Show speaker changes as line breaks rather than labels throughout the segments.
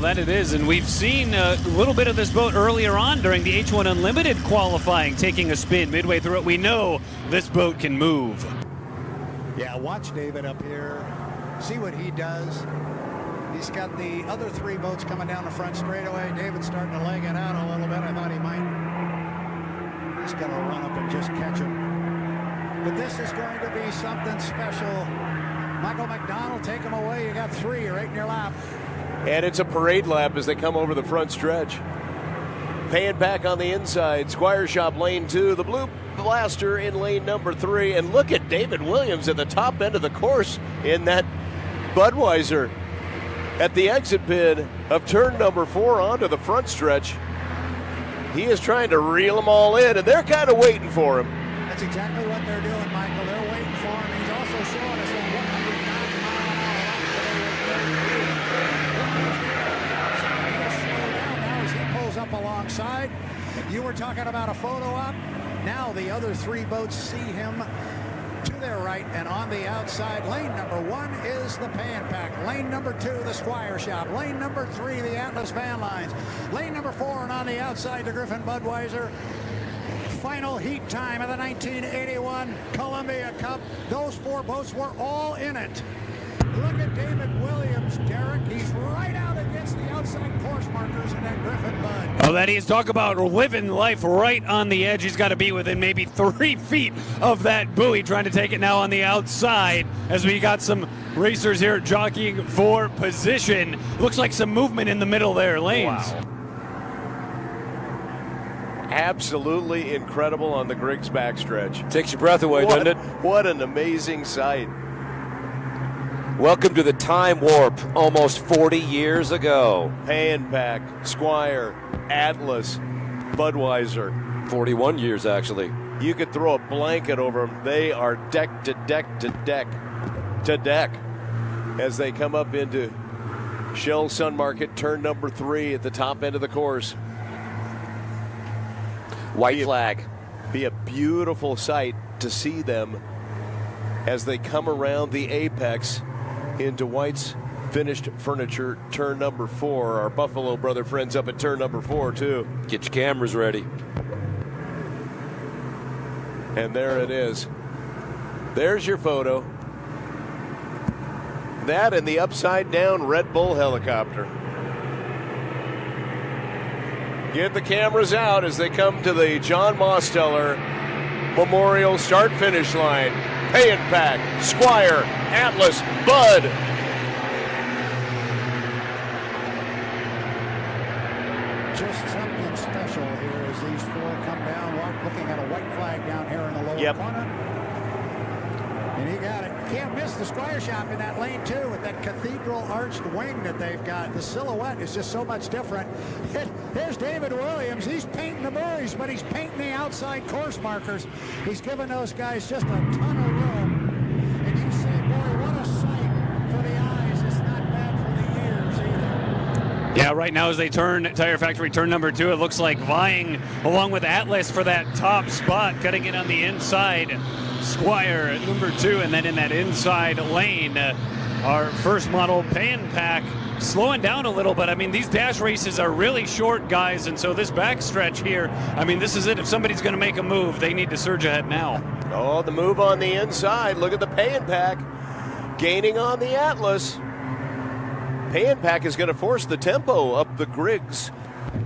that
it is. And we've seen uh, a little bit of this boat earlier on during the H1 Unlimited qualifying, taking a spin midway through it. We know this boat can move.
Yeah, watch David up here. See what he does. He's got the other three boats coming down the front straightaway. David's starting to leg it out a little bit. I thought he might. He's going to run up and just catch him. But this is going to be something special. Michael McDonald, take him away. You got three right in your lap.
And it's a parade lap as they come over the front stretch. Pay 'n Pak on the inside. Squire Shop lane two. The blue blaster in lane number three. And look at David Williams at the top end of the course in that Budweiser at the exit pin of turn number four onto the front stretch. He is trying to reel them all in, and they're kind of waiting for him.
That's exactly what they're doing, Michael. They're waiting for him. He's also showing us that 109 mile an hour lap today was very He'll slow down now as he pulls up You were talking about a photo op. Now the other three boats see him to their right and on the outside. Lane number one is the Pay 'n Pak. Lane number two, the Squire Shop. Lane number three, the Atlas Van Lines. Lane number four, and on the outside, the Griffin Budweiser final heat time of the 1981 Columbia Cup. Those four boats were all in it. Look at David Williams, Derek. He's right out
Oh, that is talk about living life right on the edge. He's got to be within maybe three feet of that buoy, trying to take it now on the outside as we got some racers here jockeying for position. Looks like some movement in the middle there, lanes.
Wow. Absolutely incredible on the Griggs backstretch.
Takes your breath away,
What,
doesn't it?
what an amazing sight.
Welcome to the time warp almost 40 years ago.
Pay 'n Pak, Squire, Atlas, Budweiser.
41 years, actually.
You could throw a blanket over them. They are deck to deck to deck to deck as they come up into Shell Sun Market, turn number three at the top end of the course.
White
Be a-
flag.
Be a beautiful sight to see them as they come around the apex into White's finished furniture, turn number four. Our Buffalo brother friends up at turn number four, too.
Get your cameras ready.
And there it is. There's your photo. That and the upside down Red Bull helicopter. Get the cameras out as they come to the John Mosteller Memorial start finish line. Pay 'n Pak, Squire, Atlas, Bud.
Just something special here as these four come down. Walk looking at a white flag down here in the lower
Yep.
corner. And he got it. Can't miss the Squire Shop in that lane too with that cathedral arched wing that they've got. The silhouette is just so much different. Here's David Williams. He's painting the buoys, but he's painting the outside course markers. He's given those guys just a ton of room. And you say, boy, what a sight for the eyes. It's not bad for the ears either.
Yeah, right now as they turn Tire Factory turn number two, it looks like vying along with Atlas for that top spot, cutting it on the inside. Squire at number two, and then in that inside lane, our first model Pay 'n Pak slowing down a little bit. I mean, these dash races are really short, guys, and so this backstretch here, I mean, this is it. If somebody's going to make a move, they need to surge ahead now.
Oh, the move on the inside. Look at the Pay 'n Pak gaining on the Atlas. Pay 'n Pak is going to force the tempo up the Griggs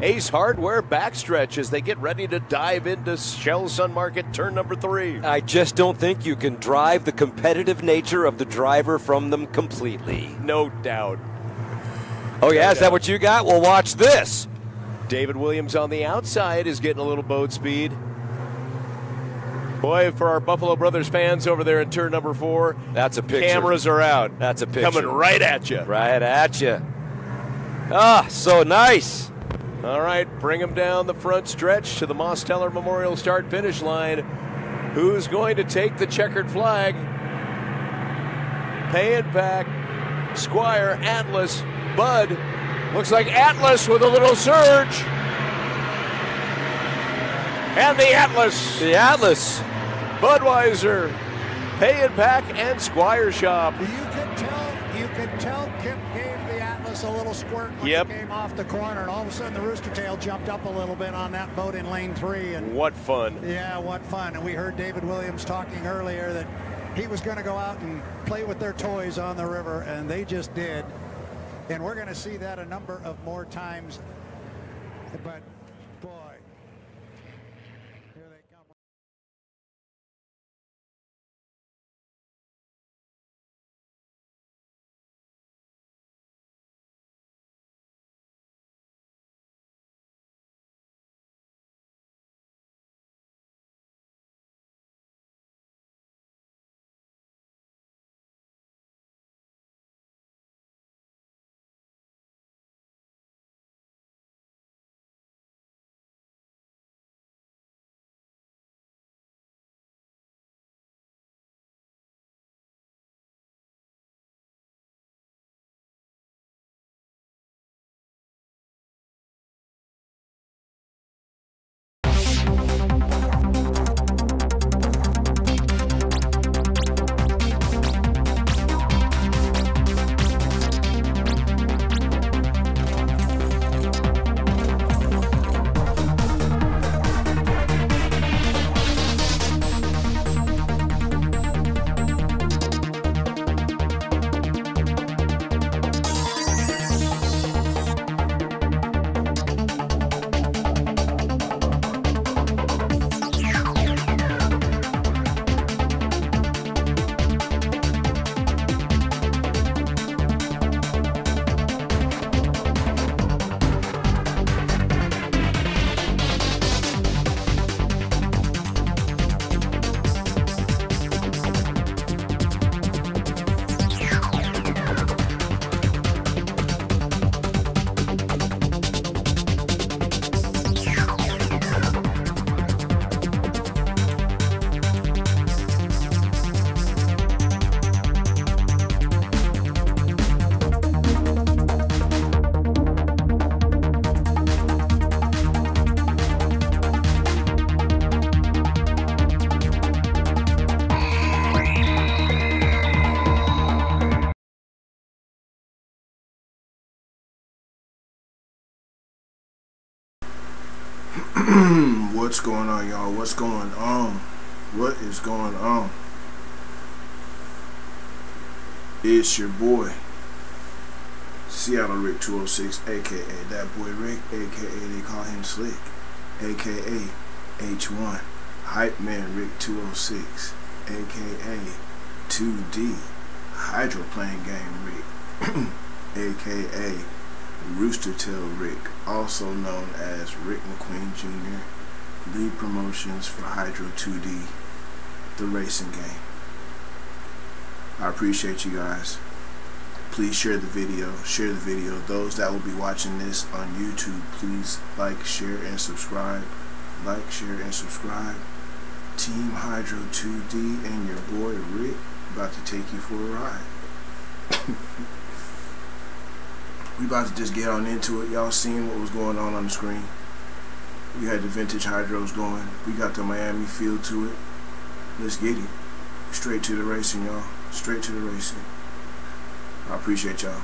Ace Hardware backstretch as they get ready to dive into Shell Sun Market turn number three.
I just don't think you can drive the competitive nature of the driver from them completely.
No doubt.
Oh, yeah? Is
doubt.
that what you got? Well, watch this.
David Williams on the outside is getting a little boat speed. Boy, for our Buffalo Brothers fans over there in turn number four,
That's a picture.
cameras are out.
That's a picture.
Coming right at you.
Right at you. Ah, so nice.
All right, bring them down the front stretch to the Mosteller Memorial start finish line. Who's going to take the checkered flag? Pay it back. Squire, Atlas, Bud. Looks like Atlas with a little surge. And the Atlas,
The Atlas.
Budweiser, Pay It Back, and Squire Shop.
You can tell, you can tell Kip gave the Atlas a little squirt when
Yep.
he came off the corner, and all of a sudden the rooster tail jumped up a little bit on that boat in lane three. And
What fun.
yeah, what fun. And we heard David Williams talking earlier that he was going to go out and play with their toys on the river, and they just did. And we're going to see that a number of more times. But Hmm,
what's going on, y'all? What's going on? What is going on? It's your boy, Seattle Rick 206, aka that boy Rick, aka they call him Slick, aka H1, Hype Man Rick 206, aka 2D, Hydroplane Game Rick, aka Rooster Tail Rick, also known as Rick McQueen Jr., lead promotions for Hydro 2D, the racing game. I appreciate you guys. Please share the video. Share the video. Those that will be watching this on YouTube, please like, share, and subscribe. Like, share, and subscribe. Team Hydro 2D and your boy Rick about to take you for a ride. we about to just get on into it. Y'all seen what was going on on the screen. We had the vintage hydros going. We got the Miami feel to it. Let's get it. Straight to the racing, y'all. Straight to the racing. I appreciate y'all.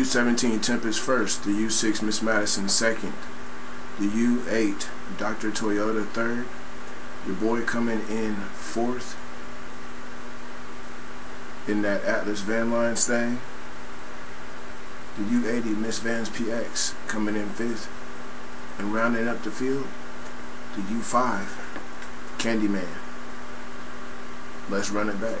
U17 Tempest first, the U6 Miss Madison second, the U8 Dr. Toyota third, your boy coming in fourth in that Atlas Van Lines thing, the U80 Miss Vans PX coming in fifth, and rounding up the field, the U5 Candyman. Let's run it back.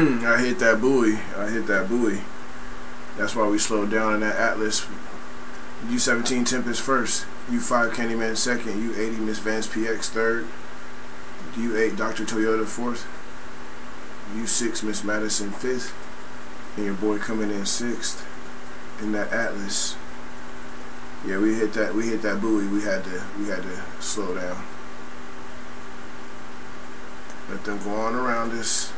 I hit that buoy. I hit that buoy. That's why we slowed down in that Atlas. U17 Tempest first. U5 Candyman second. U80 Miss Vans PX third. U8 Dr. Toyota fourth. U6 Miss Madison fifth. And your boy coming in sixth in that Atlas. Yeah, we hit that we hit that buoy. We had to we had to slow down. Let them go on around us.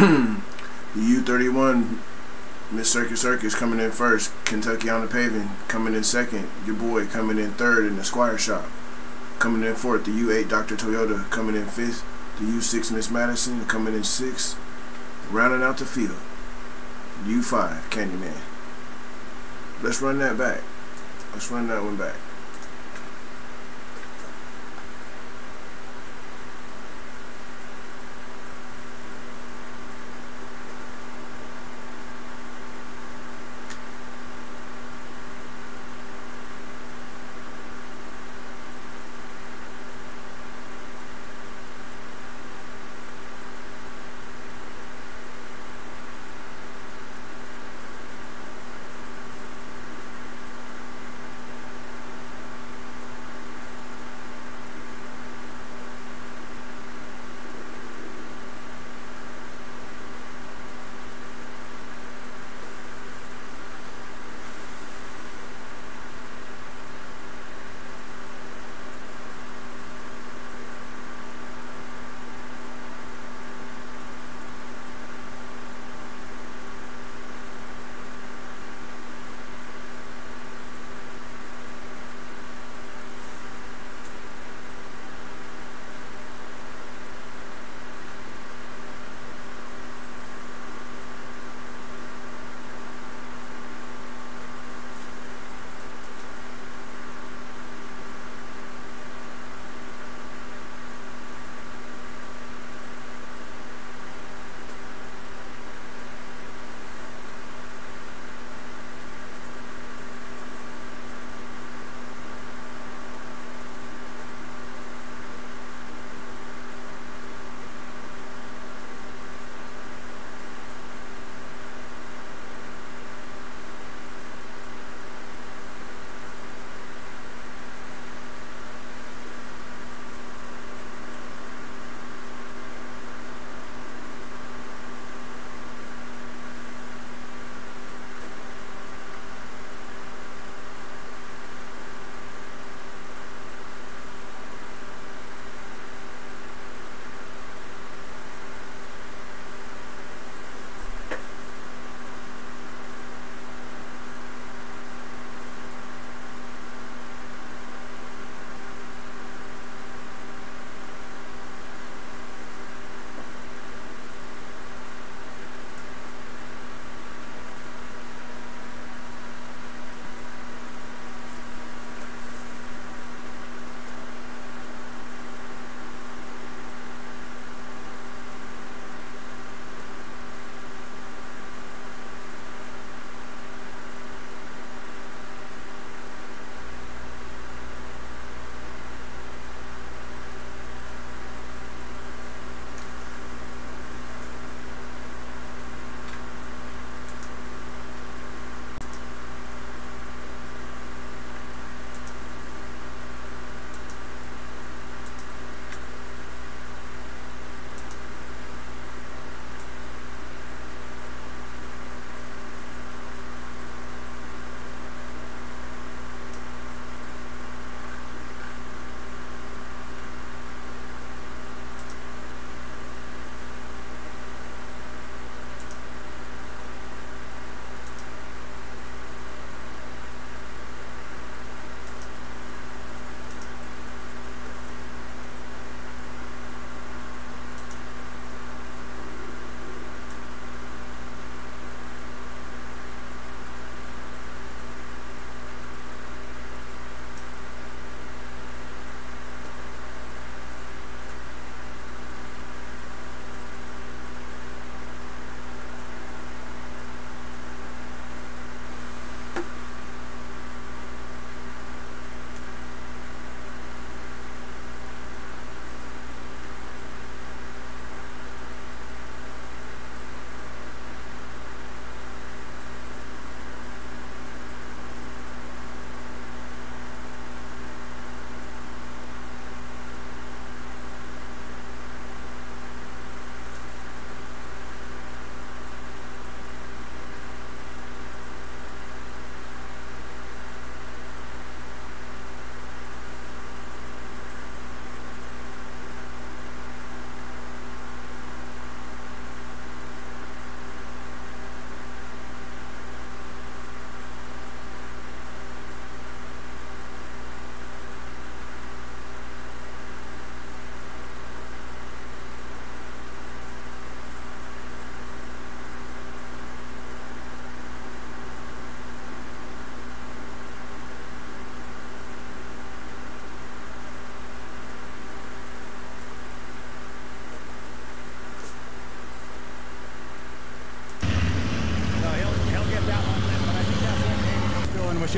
U31, Miss Circus Circus coming in first. Kentucky on the paving coming in second. Your boy coming in third in the Squire Shop. Coming in fourth, the U8 Dr. Toyota coming in fifth. The U6 Miss Madison coming in sixth. Rounding out the field, U5 Candyman. Let's run that back. Let's run that one back.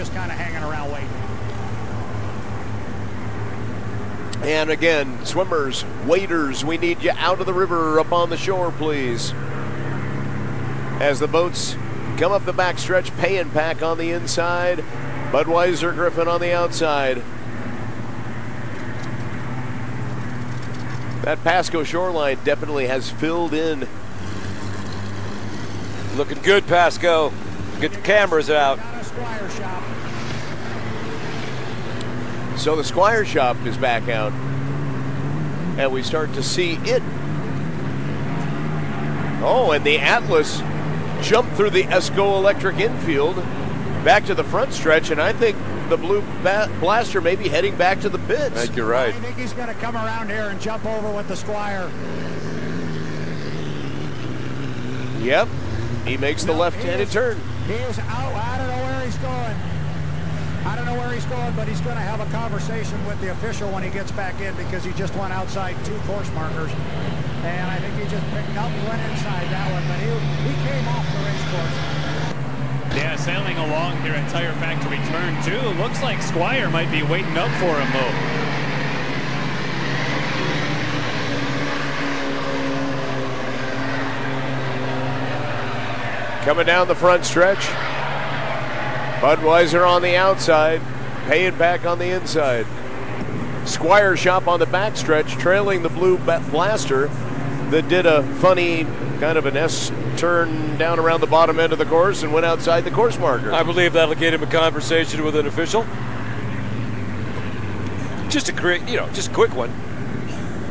Just kind of hanging around waiting.
And again, swimmers, waders, we need you out of the river up on the shore, please. As the boats come up the backstretch, Pay 'n Pak on the inside, Budweiser Griffin on the outside. That Pasco shoreline definitely has filled in.
Looking good, Pasco. Get the cameras out.
Got a Squire shop.
So the Squire shop is back out. And we start to see it. Oh, and the Atlas jumped through the Esco Electric infield back to the front stretch, and I think the Blue ba- Blaster may be heading back to the pits.
I think you're right.
I think he's going to come around here and jump over with the Squire.
Yep, he makes the
No,
left-handed
he is-
turn.
He is out. I don't know where he's going. I don't know where he's going, but he's going to have a conversation with the official when he gets back in because he just went outside two course markers. And I think he just picked up and went inside that one, but he, he came off the race course.
Yeah, sailing along here at Tire Factory Turn 2. Looks like Squire might be waiting up for him, though.
Coming down the front stretch. Budweiser on the outside, Pay 'n Pak on the inside. Squire Shop on the backstretch, trailing the Blue Blaster that did a funny kind of an S turn down around the bottom end of the course and went outside the course marker.
I believe that'll get him a conversation with an official. Just a quick, you know, just a quick one.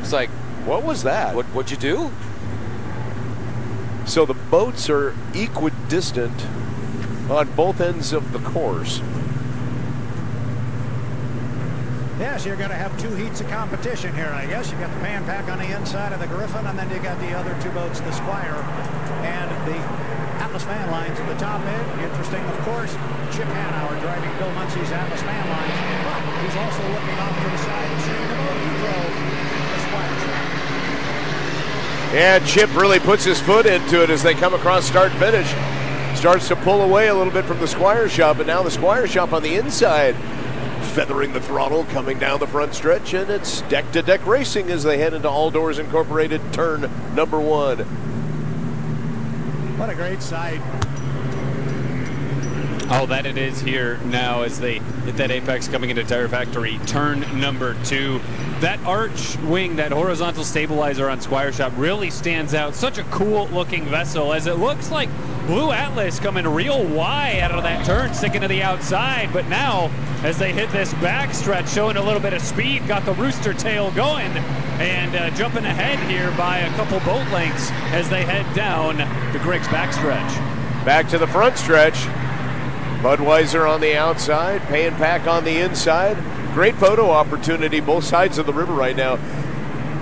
It's like,
what was that?
what what'd you do?
So the boats are equidistant on both ends of the course.
Yes, you're going to have two heats of competition here, I guess. You got the man pack on the inside of the Griffin, and then you got the other two boats, the Squire and the Atlas Van Lines at the top end. Interesting, of course, Chip Hanauer driving Bill Muncey's Atlas Van Lines, but he's also looking off to the side and seeing the boat he drove, the Squire.
And Chip really puts his foot into it as they come across start finish. Starts to pull away a little bit from the Squire shop, and now the Squire shop on the inside, feathering the throttle, coming down the front stretch, and it's deck to deck racing as they head into All Doors Incorporated turn number one.
What a great sight.
Oh, that it is here now as they hit that apex coming into Tire Factory. Turn number two. That arch wing, that horizontal stabilizer on Squire Shop really stands out. Such a cool looking vessel as it looks like Blue Atlas coming real wide out of that turn, sticking to the outside. But now, as they hit this back stretch, showing a little bit of speed, got the rooster tail going and uh, jumping ahead here by a couple boat lengths as they head down the Griggs backstretch.
Back to the front stretch. Budweiser on the outside, Pay 'n Pak on the inside. Great photo opportunity both sides of the river right now.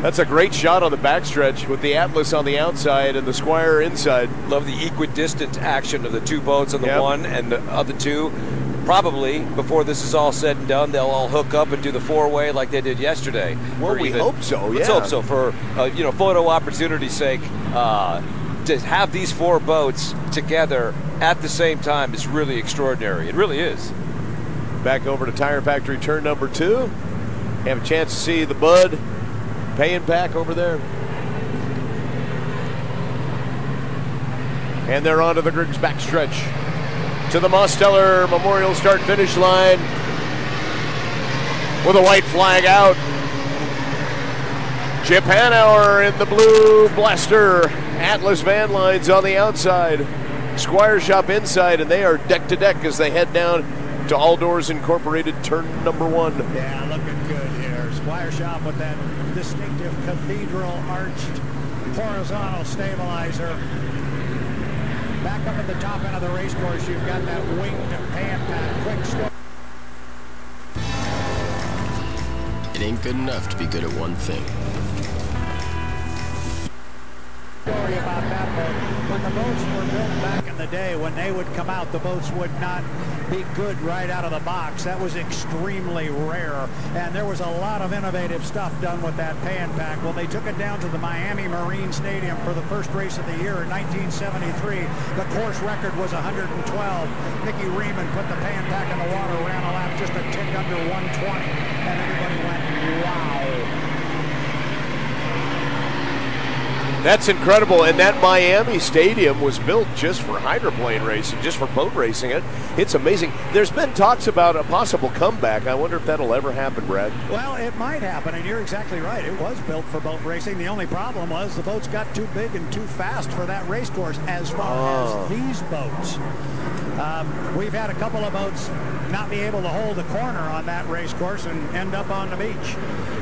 That's a great shot on the backstretch with the Atlas on the outside and the Squire inside.
Love the equidistant action of the two boats on the
Yep.
one and the other two. Probably before this is all said and done, they'll all hook up and do the four-way like they did yesterday.
Well, we hope so,
Let's hope so. For uh, you know, photo opportunity's sake, uh, to have these four boats together at the same time is really extraordinary. It really is.
Back over to Tire Factory turn number two. Have a chance to see the Bud Pay 'n Pak over there. And they're onto the Griggs backstretch to the Mosteller Memorial start finish line with a white flag out. Chip Hanauer in the blue blaster. Atlas Van Lines on the outside. Squire Shop inside, and they are deck to deck as they head down to All Doors Incorporated turn number one.
Yeah. Squire Shop with that distinctive cathedral arched horizontal stabilizer. Back up at the top end of the race course, you've got that winged Pay 'n Pak quick start.
It ain't good enough to be good at one thing.
Story about that boat. when the boats were built back in the day, when they would come out, the boats would not be good right out of the box. That was extremely rare. And there was a lot of innovative stuff done with that Pay 'n Pak. Well, they took it down to the Miami Marine Stadium for the first race of the year in 1973. The course record was 112. Mickey Remund put the Pay 'n Pak in the water, ran a lap just a tick under 120. And everybody went, wow.
That's incredible. And that Miami stadium was built just for hydroplane racing, just for boat racing. It, it's amazing. There's been talks about a possible comeback. I wonder if that'll ever happen, Brad.
Well, it might happen, and you're exactly right. It was built for boat racing. The only problem was the boats got too big and too fast for that race course as far
Oh.
as these boats. Um, we've had a couple of boats not be able to hold a corner on that race course and end up on the beach.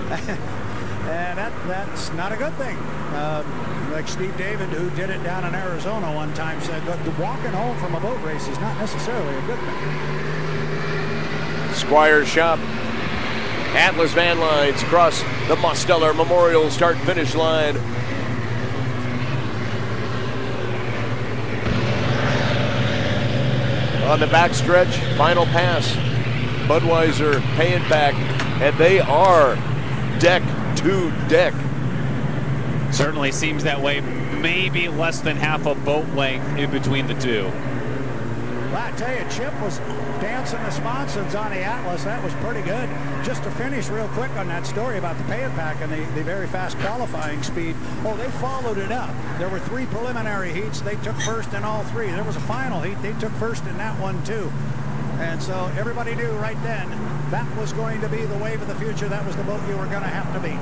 and that, that's not a good thing. Um, like Steve David, who did it down in Arizona one time, said the walking home from a boat race is not necessarily a good thing.
Squire Shop. Atlas Van Lines across the Mosteller Memorial start finish line. On the backstretch, final pass. Budweiser paying back, and they are deck to deck.
Certainly seems that way. Maybe less than half a boat length in between the two.
Well, I tell you, Chip was dancing the sponsons on the Atlas. That was pretty good. Just to finish real quick on that story about the Pay 'n Pak and the, the very fast qualifying speed. Oh, they followed it up. There were three preliminary heats. They took first in all three. There was a final heat. They took first in that one, too. And so everybody knew right then that was going to be the wave of the future. That was the boat you were going to have to beat.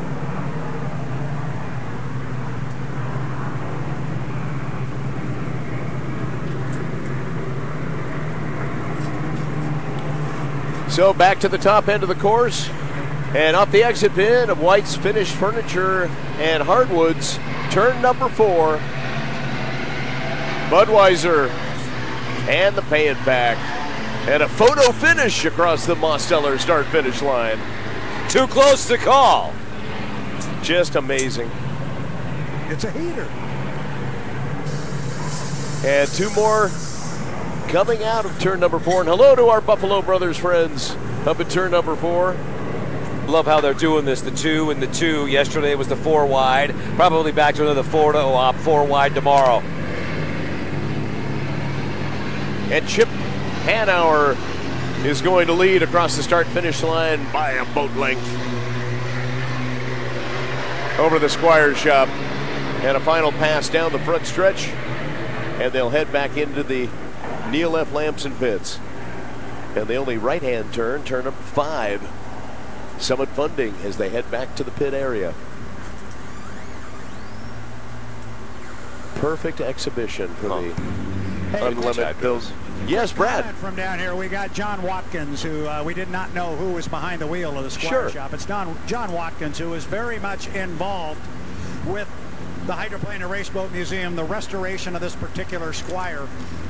So back to the top end of the course and off the exit pin of White's Finished Furniture and Hardwoods, turn number four. Budweiser and the Pay 'n Pak. And a photo finish across the Mosteller start finish line.
Too close to call.
Just amazing.
It's a heater.
And two more coming out of turn number four. And hello to our Buffalo Brothers friends up at turn number four.
Love how they're doing this. The two and the two. Yesterday was the four wide. Probably back to another four to op, four wide tomorrow.
And Chip Hanauer is going to lead across the start finish line by a boat length. Over the Squire shop. And a final pass down the front stretch. And they'll head back into the Neil F. Lampson pits. And the only right hand turn, turn number five. Summit funding as they head back to the pit area. Perfect exhibition for the
Hey,
Unlimited Bills. Yes, Brad.
From down here, we got John Watkins, who uh, we did not know who was behind the wheel of the Squire
Sure.
shop. It's Don, John Watkins, who is very much involved with the Hydroplane and Raceboat Museum, the restoration of this particular Squire.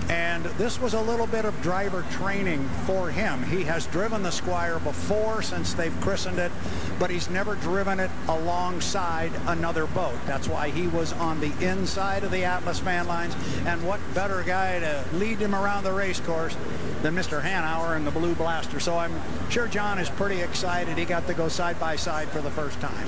And this was a little bit of driver training for him. He has driven the Squire before since they've christened it, but he's never driven it alongside another boat. That's why he was on the inside of the Atlas Van Lines. And what better guy to lead him around the race course than Mr. Hanauer and the Blue Blaster. So I'm sure John is pretty excited. He got to go side by side for the first time.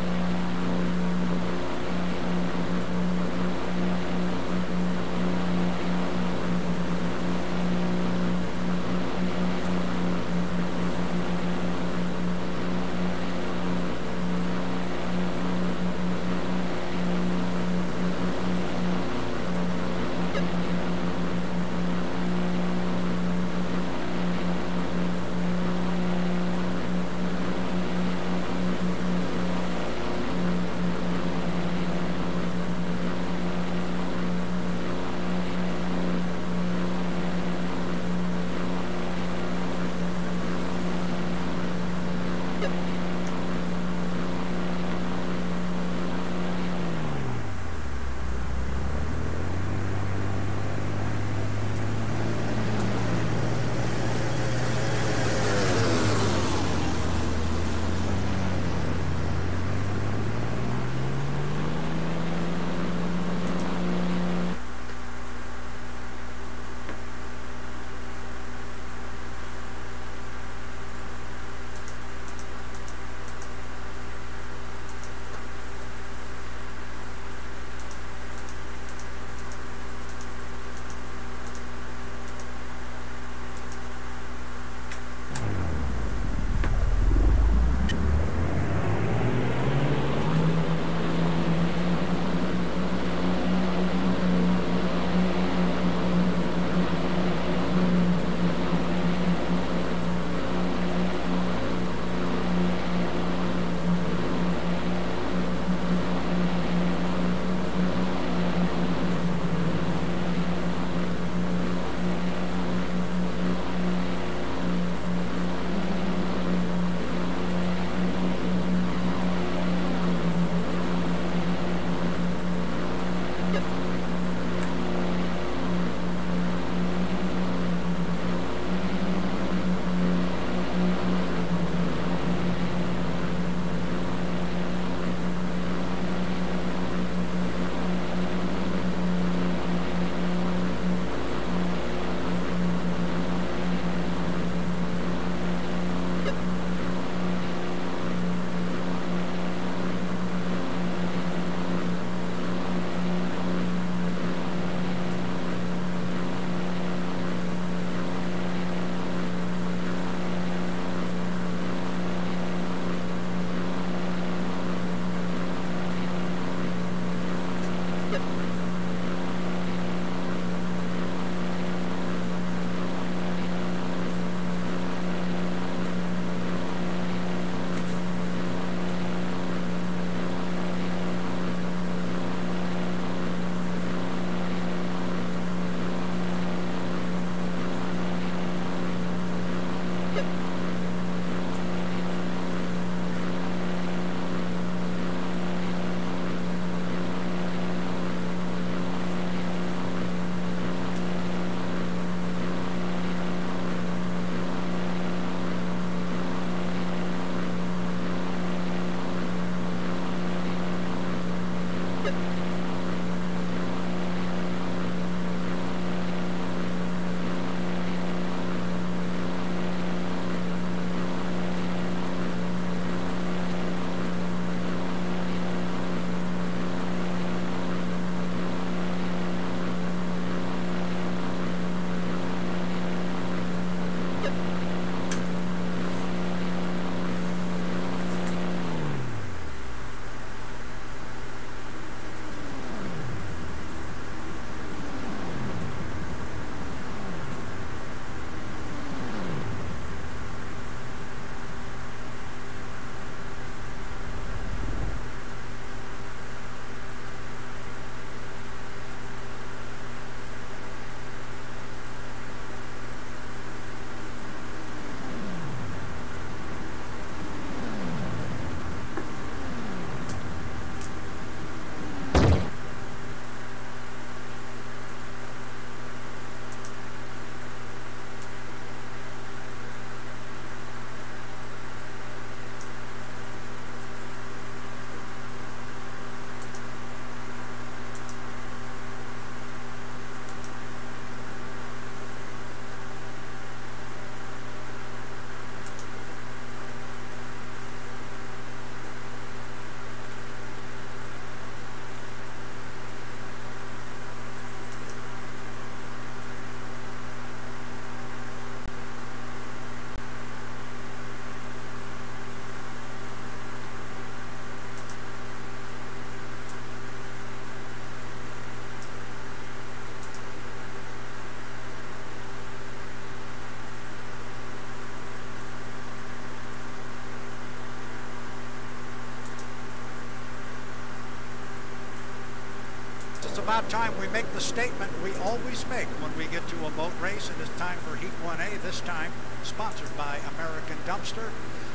about time we make the statement we always make when we get to a boat race. It is time for Heat 1A, this time sponsored by American Dumpster.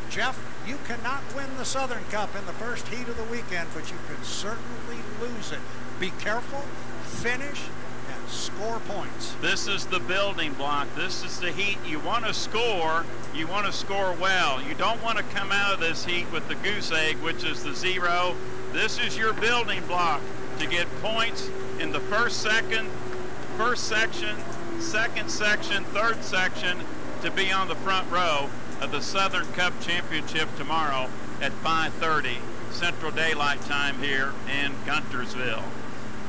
Jeff, you cannot win the Southern Cup in the first heat of the weekend, but you can certainly lose it. Be careful, finish, and score points.
This is the building block. This is the heat. You want to score. You want to score well. You don't want to come out of this heat with the goose egg, which is the zero. This is your building block to get points in the first second, first section, second section, third section to be on the front row of the Southern Cup Championship tomorrow at 5:30 Central Daylight Time here in Guntersville.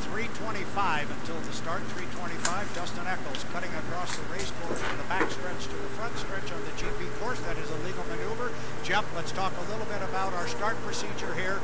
325 until the start. 325. Dustin Echols cutting across the race course from the back stretch to the front stretch on the GP course. That is a legal maneuver. Jeff, let's talk a little bit about our start procedure here.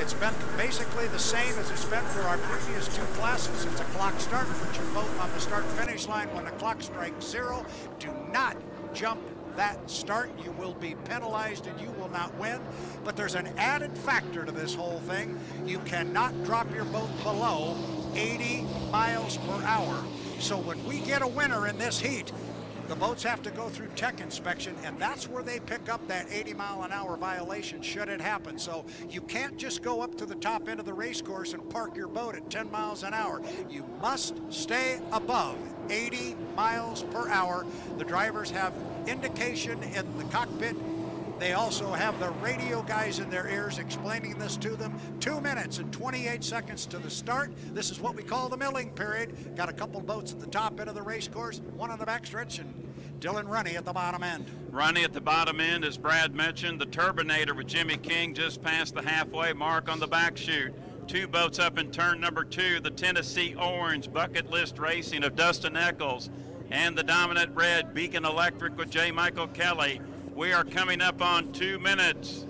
It's been basically the same as it's been for our previous two classes. It's a clock start. Put your boat on the start finish line when the clock strikes zero. Do not jump that start. You will be penalized and you will not win. But there's an added factor to this whole thing. You cannot drop your boat below 80 miles per hour. So when we get a winner in this heat, the boats have to go through tech inspection, and that's where they pick up that 80 mile an hour violation should it happen. So you can't just go up to the top end of the race course and park your boat at 10 miles an hour. You must stay above 80 miles per hour. The drivers have indication in the cockpit they also have the radio guys in their ears explaining this to them. Two minutes and 28 seconds to the start. This is what we call the milling period. Got a couple boats at the top end of the race course, one on the backstretch, and Dylan Runny at the bottom end.
Runny at the bottom end, as Brad mentioned, the Turbinator with Jimmy King just past the halfway mark on the back chute. Two boats up in turn number two, the Tennessee Orange Bucket List Racing of Dustin Echols and the dominant red Beacon Electric with J. Michael Kelly. We are coming up on two minutes.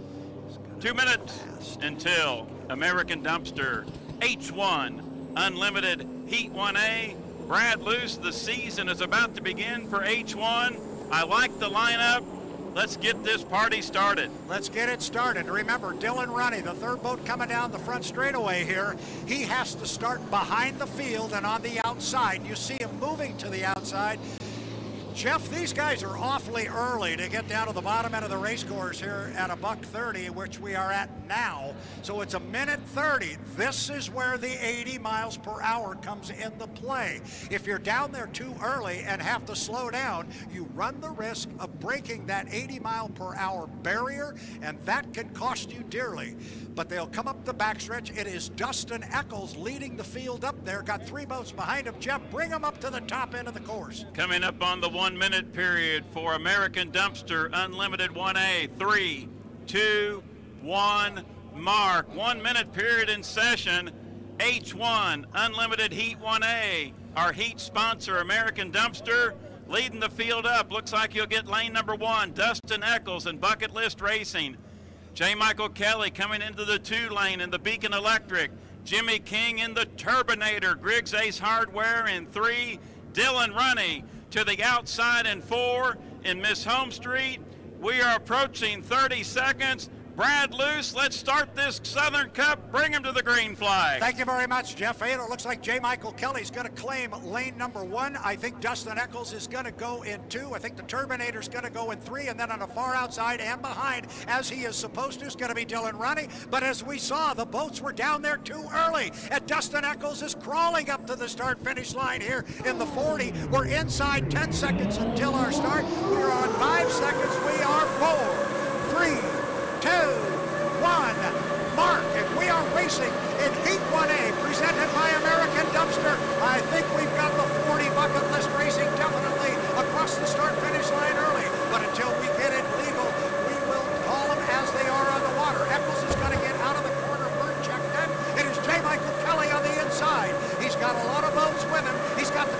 Two minutes until American Dumpster H1 Unlimited Heat 1A. Brad Luce, the season is about to begin for H1. I like the lineup. Let's get this party started.
Let's get it started. Remember, Dylan Runny, the third boat coming down the front straightaway here, he has to start behind the field and on the outside. You see him moving to the outside. Jeff, these guys are awfully early to get down to the bottom end of the race course here at a buck 30, which we are at now. So it's a minute 30. This is where the 80 miles per hour comes into play. If you're down there too early and have to slow down, you run the risk of breaking that 80 mile per hour barrier, and that can cost you dearly. But they'll come up the backstretch. It is Dustin Echols leading the field up there. Got three boats behind him. Jeff, bring them up to the top end of the course.
Coming up on the one minute period for American Dumpster Unlimited 1A. Three, two, one, mark. One minute period in session. H1 Unlimited Heat 1A. Our heat sponsor, American Dumpster. Leading the field up, looks like you'll get lane number one, Dustin Echols and Bucket List Racing. J. Michael Kelly coming into the two lane in the Beacon Electric. Jimmy King in the Turbinator. Griggs Ace Hardware in three. Dylan Runny to the outside in four. In Miss Home Street, we are approaching 30 seconds. Brad Luce, let's start this Southern Cup. Bring him to the green flag.
Thank you very much, Jeff. It looks like J. Michael Kelly's going to claim lane number one. I think Dustin Echols is going to go in two. I think the Turbinator's going to go in three. And then on the far outside and behind, as he is supposed to, is going to be Dylan Runny. But as we saw, the boats were down there too early. And Dustin Echols is crawling up to the start finish line here in the 40. We're inside 10 seconds until our start. We're on five seconds. We are four, three, two, one, mark, and we are racing in Heat 1A, presented by American Dumpster. I think we've got the 40 bucket list racing definitely across the start-finish line early, but until we get it legal, we will call them as they are on the water. Echols is going to get out of the corner, Bird check then. It is J. Michael Kelly on the inside. He's got a lot of boats with him. He's got the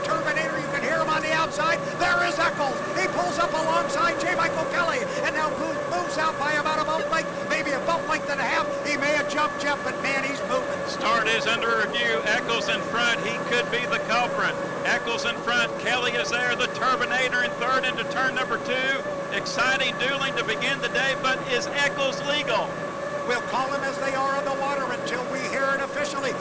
hear him on the outside. There is Echols. He pulls up alongside J. Michael Kelly and now moves out by about a boat length, maybe a boat length and a half. He may have jumped Jeff, but man, he's moving.
Start is under review. Echols in front. He could be the culprit. Echols in front. Kelly is there. The Turbinator in third into turn number two. Exciting dueling to begin the day, but is Echols legal?
We'll call them as they are on the water until we hear it officially.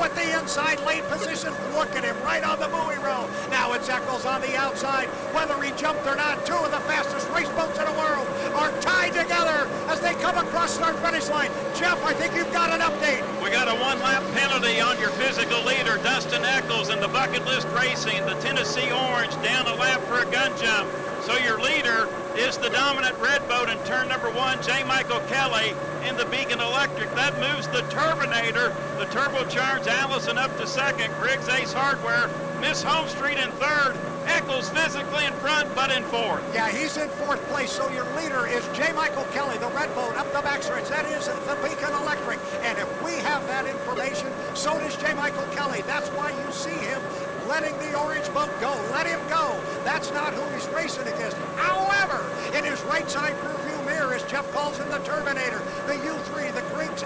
With the inside lane position. Look at him right on the buoy row. Now it's Echols on the outside. Whether he jumped or not, two of the fastest race boats in the world are tied together as they come across our finish line. Jeff, I think you've got an update.
We got a one-lap penalty on your physical leader, Dustin Echols, in the Bucket List Racing, the Tennessee Orange, down a lap for a gun jump. So your leader is the dominant red boat in turn number one, J. Michael Kelly in the Beacon Electric. That moves the Turbinator, the turbocharged Allison up to second, Griggs Ace Hardware, Miss Home Street in third, Echols physically in front, but in fourth.
Yeah, he's in fourth place, so your leader is J. Michael Kelly, the red boat up the backstretch. That is the Beacon Electric. And if we have that information, so does J. Michael Kelly. That's why you see him letting the orange boat go. Let him go. That's not who he's racing against. However, in his right side rearview mirror, as Jeff calls him the Terminator, the U3, the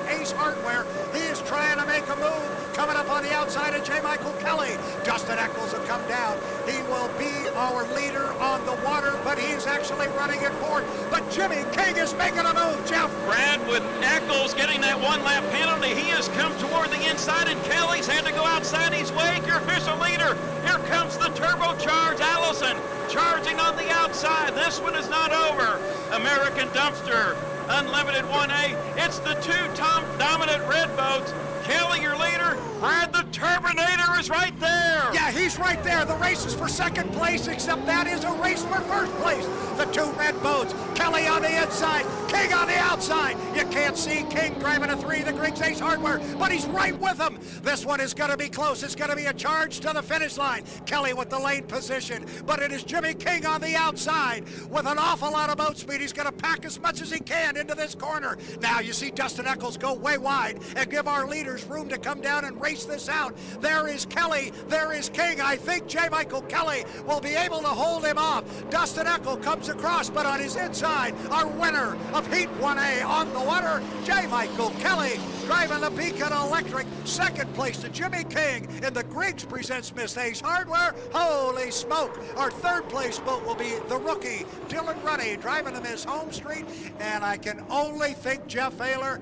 Ace Hardware, he is trying to make a move. Coming up on the outside of J. Michael Kelly. Dustin Echols will come down. He will be our leader on the water, but he's actually running it forward. But Jimmy King is making a move, Jeff.
Brad with Echols getting that one lap penalty. He has come toward the inside, and Kelly's had to go outside his wake. Your official leader. Here comes the turbocharged Allison charging on the outside. This one is not over. American Dumpster, Unlimited 1A. It's the two Tom dominant red boats. Kelly, your leader. Brad, the Terminator is right there.
Yeah, he's right there. The race is for second place, except that is a race for first place. The two red boats. Kelly on the inside, King on the outside. You can't see King driving a three, the Griggs Ace Hardware, but he's right with him. This one is going to be close. It's going to be a charge to the finish line. Kelly with the lane position, but it is Jimmy King on the outside with an awful lot of boat speed. He's going to pack as much as he can into this corner. Now you see Dustin Echols go way wide and give our leaders room to come down and race this out. There is Kelly. There is King. I think J. Michael Kelly will be able to hold him off. Dustin Echols comes across, but on his inside, our winner of Heat 1A on the water, J. Michael Kelly, driving the Beacon Electric. Second place to Jimmy King in the Griggs Presents Miss Hardware. Holy smoke. Our third place boat will be the rookie, Dylan Runny, driving the Miss Home Street. And I can only think Jeff Ayler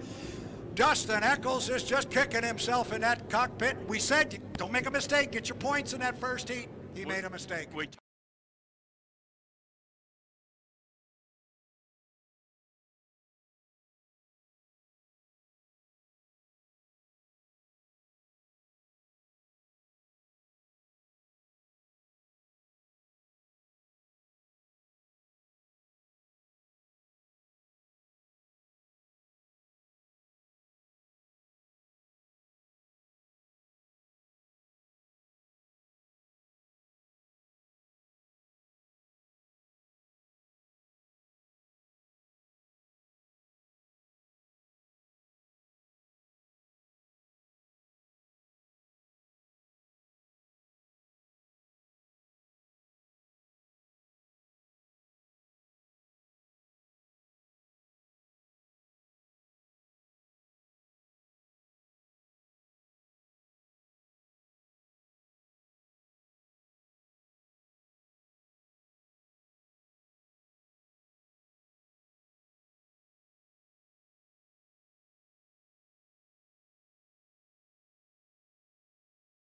Dustin Echols is just kicking himself in that cockpit. We said, don't make a mistake, get your points in that first heat. He made a mistake.